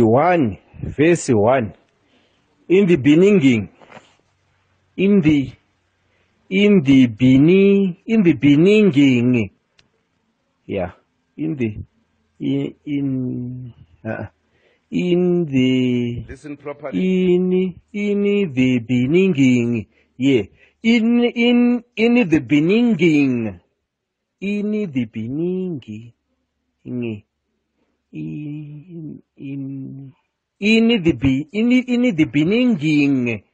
1 verse 1 in the beginning in the in the beginning in the beginning. Yeah in the in in uh, in the Listen properly. in in the beginning. Yeah in in in the beginning. In the beginning. In in in in the be in in the beginning